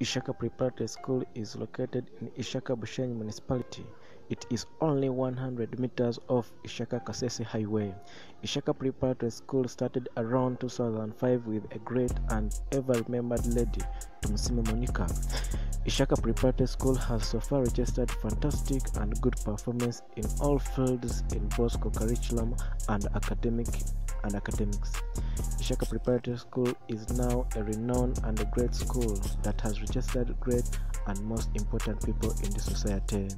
Ishaka Preparatory School is located in Ishaka Bushenyi Municipality. It is only 100 meters off Ishaka Kasese Highway. Ishaka Preparatory School started around 2005 with a great and ever remembered lady, Tumusiime Monica. Ishaka Preparatory School has so far registered fantastic and good performance in all fields in both curriculum and academic and academics. Ishaka Preparatory School is now a renowned and a great school that has registered great and most important people in the society.